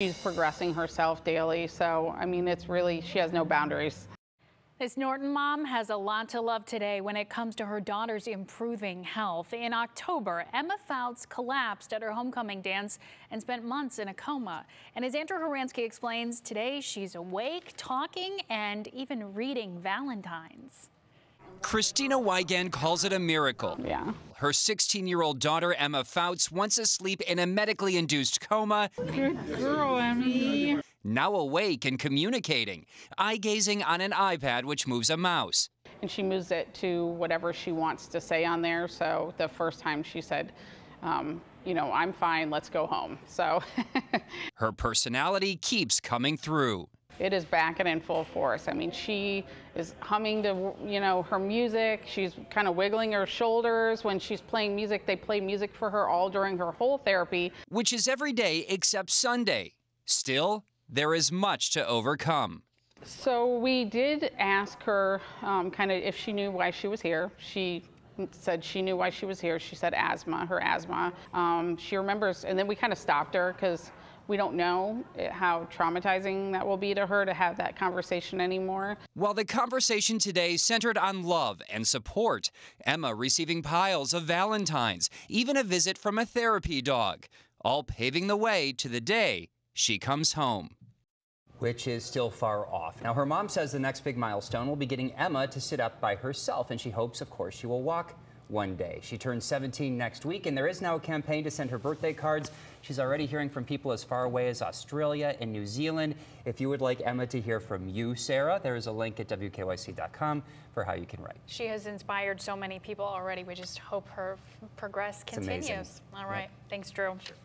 She's progressing herself daily, so I mean, it's really, she has no boundaries. This Norton mom has a lot to love today when it comes to her daughter's improving health. In October, Emma Pfouts collapsed at her homecoming dance and spent months in a coma. And as Andrew Horansky explains, today she's awake, talking, and even reading Valentine's. Christina Weigand calls it a miracle. Yeah. Her 16 year old daughter, Emma Pfouts, once asleep in a medically induced coma. Good girl, Emmy now awake and communicating, eye gazing on an iPad which moves a mouse. And she moves it to whatever she wants to say on there. So the first time she said, um, you know, I'm fine, let's go home. So her personality keeps coming through. It is back and in full force. I mean, she is humming to, you know, her music. She's kind of wiggling her shoulders when she's playing music. They play music for her all during her whole therapy. Which is every day except Sunday. Still, there is much to overcome. So we did ask her um, kind of if she knew why she was here. She said she knew why she was here. She said asthma, her asthma. Um, she remembers, and then we kind of stopped her because we don't know eh, how traumatizing that will be to her to have that conversation anymore. While the conversation today centered on love and support, Emma receiving piles of Valentines, even a visit from a therapy dog, all paving the way to the day she comes home which is still far off. Now, her mom says the next big milestone will be getting Emma to sit up by herself, and she hopes, of course, she will walk one day. She turns 17 next week, and there is now a campaign to send her birthday cards. She's already hearing from people as far away as Australia and New Zealand. If you would like Emma to hear from you, Sarah, there is a link at WKYC.com for how you can write. She has inspired so many people already. We just hope her progress continues. All right. Yep. Thanks, Drew. Sure.